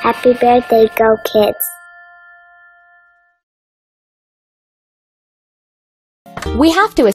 Happy birthday, Go Kids. We have to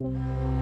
you.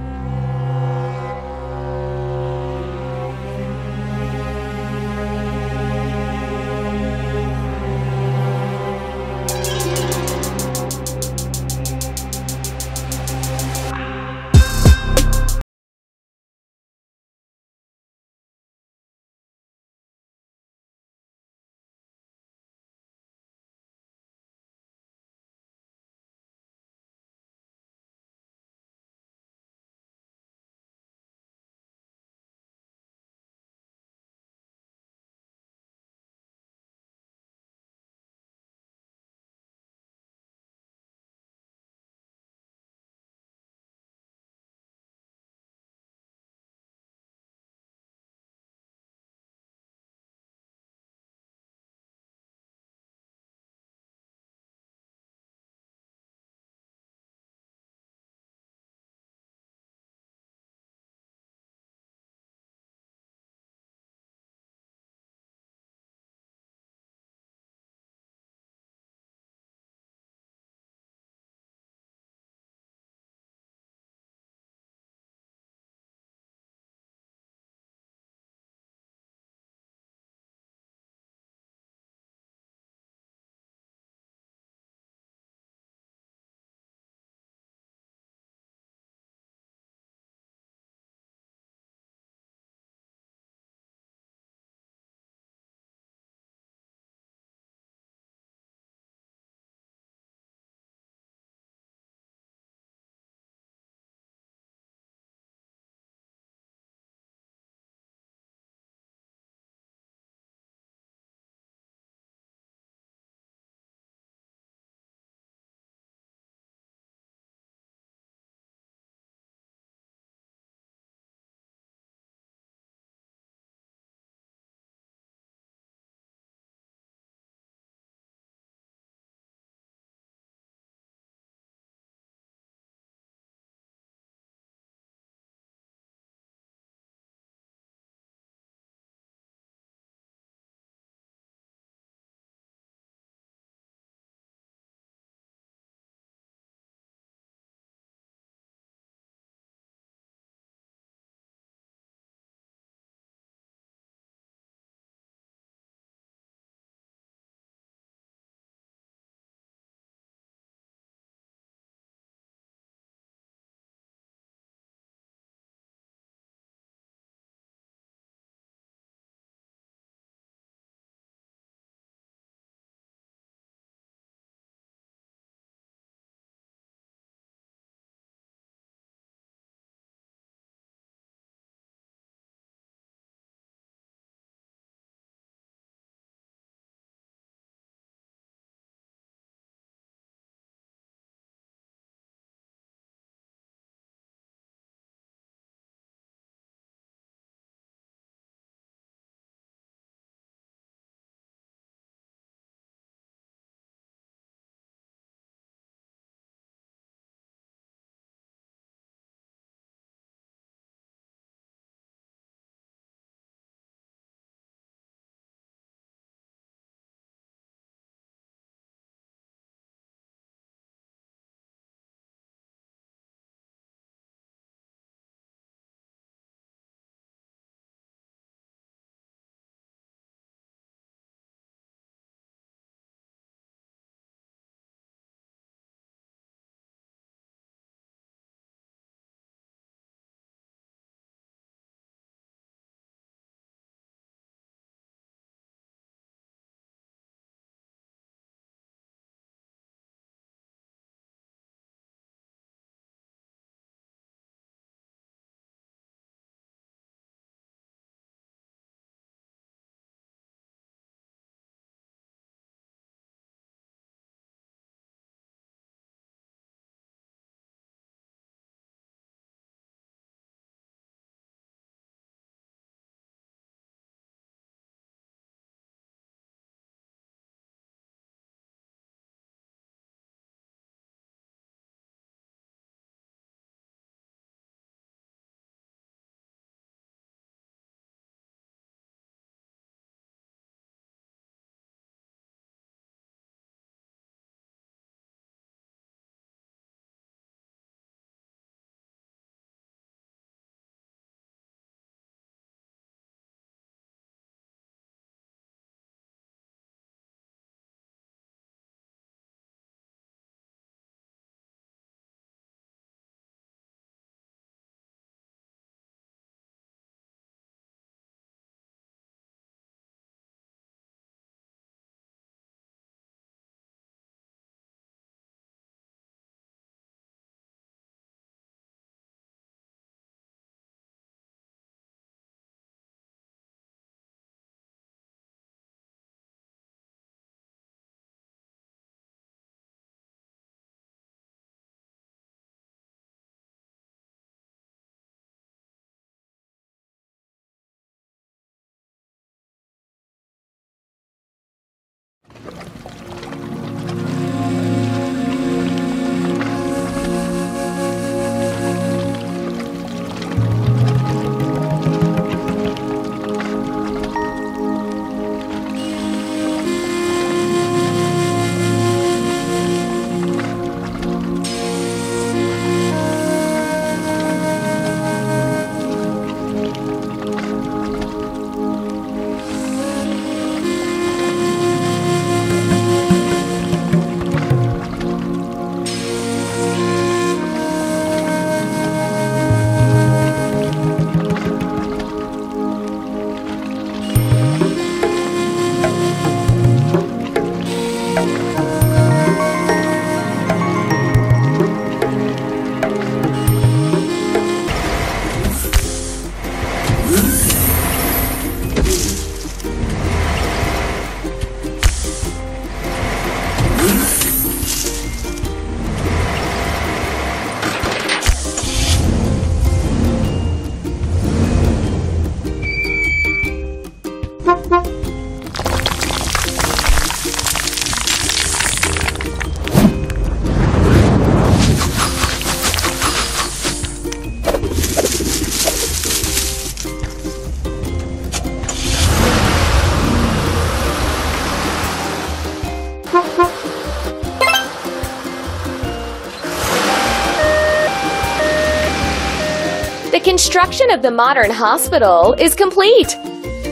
Construction of the modern hospital is complete.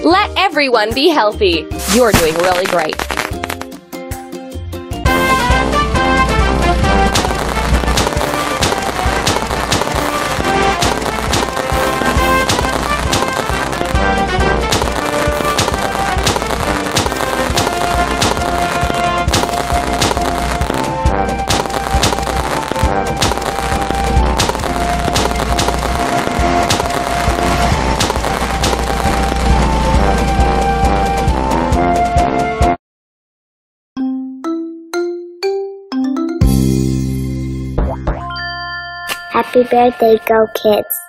Let everyone be healthy. You're doing really great. Birthday, Go Kids.